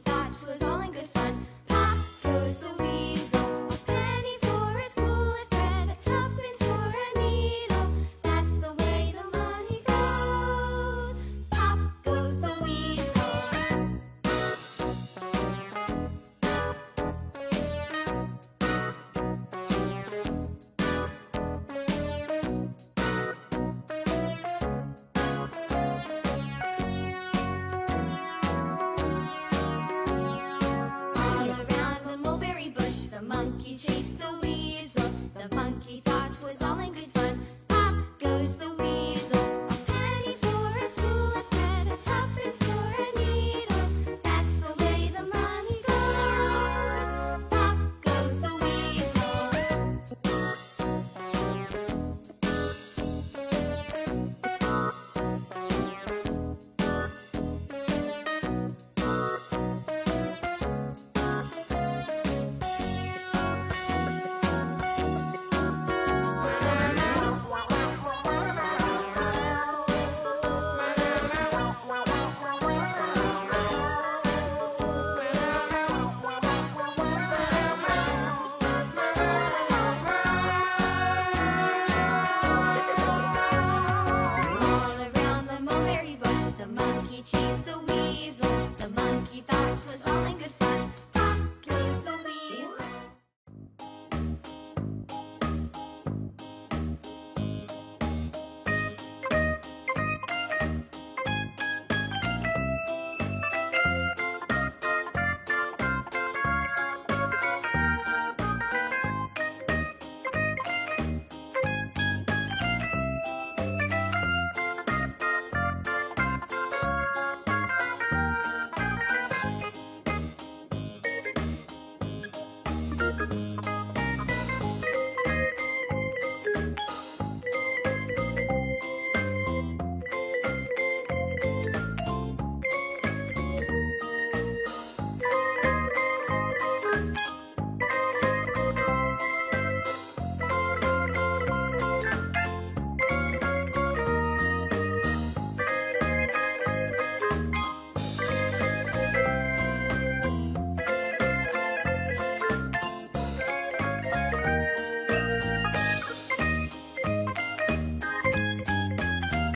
thought Thoughts was all. monkey chased the weasel. The monkey thought was all in good fun. The Weasel. The monkey thought was all in good fun.